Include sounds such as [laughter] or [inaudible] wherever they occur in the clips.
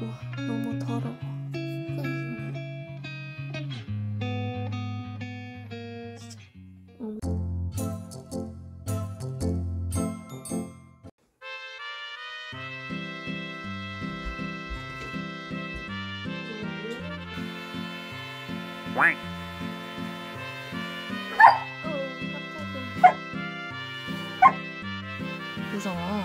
우와 너무 더러워 진짜. 무서워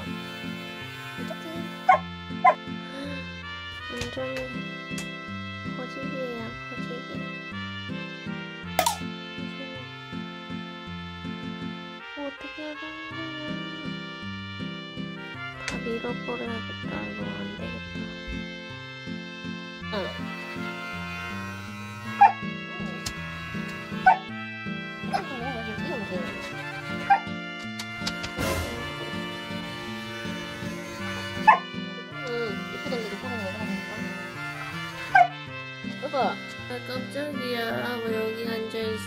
완전히 거짓이에요 거짓이 어떻게 하는 거야 다 밀어버려야겠다. 이거 안 되겠다. 응. 응,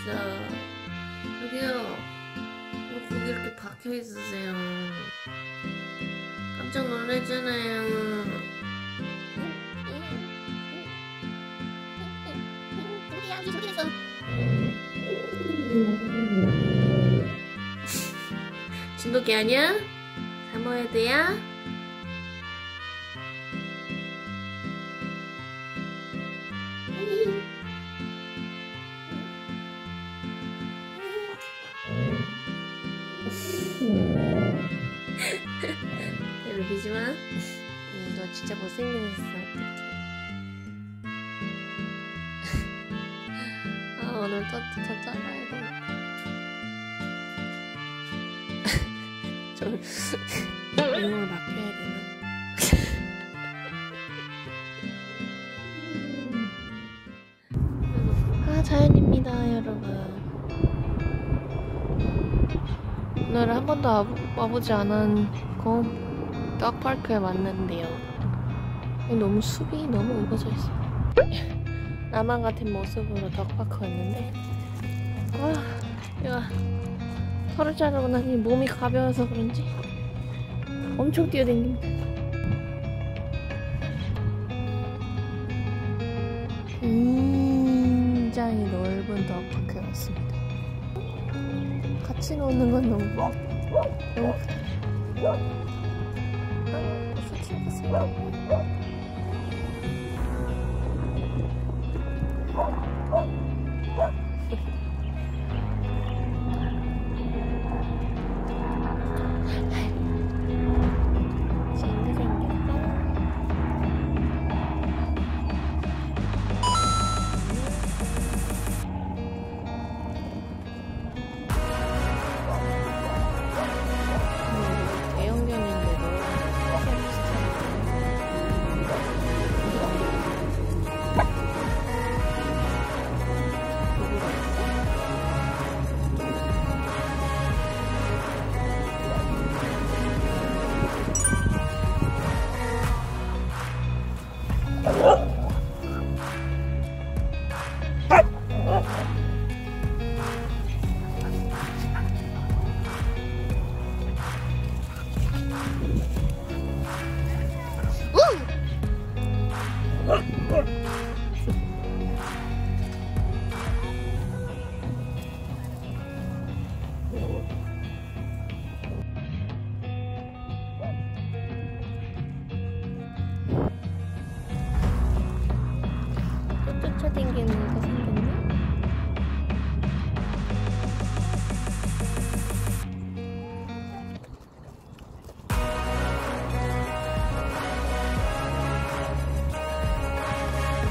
앉아있어? 여기요. 왜 거기 이렇게 박혀 있으세요? 깜짝 놀랐잖아요. [laughs] 진돗개 아니야? 사모예드야? 괴롭히지 마. 음, 너 진짜. 어떡해. 아, 오늘 더, 더 잘라야 되겠다. 저, 이걸 맡겨야 되나? 아, 자연입니다, 여러분. 오늘 한 번도 와보, 와보 지 않았고 떡파크에 왔는데요. 너무 숲이 너무 우거져 있어요. [laughs] 나만 같은 모습으로 덕파크 왔는데 아, 야 털을 자르고 나니 몸이 가벼워서 그런지 엄청 뛰어댕깁니다. 굉장히 넓은 덕파크에 왔습니다. 같이 노는 건 너무 너무 크다. 또 쫓아다니는 애가 생겼네?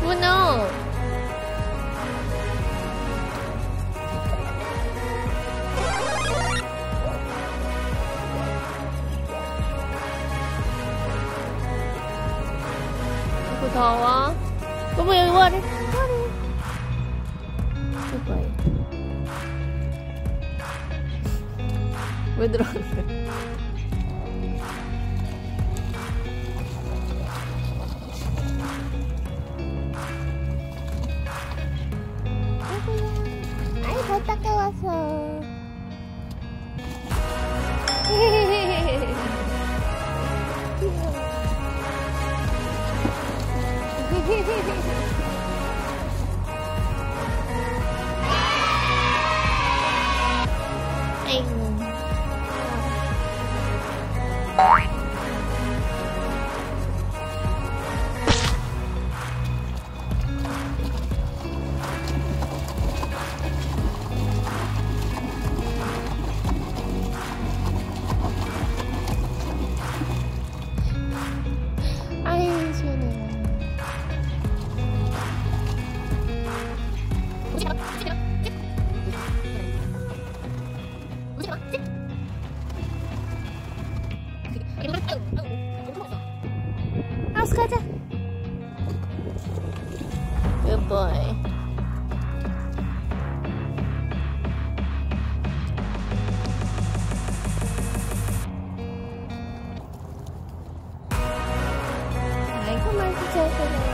문어! 더워? 여보 여기 와래 와래 이 거예요. 왜 아이고야 아이 더 따가워서 아 谢谢。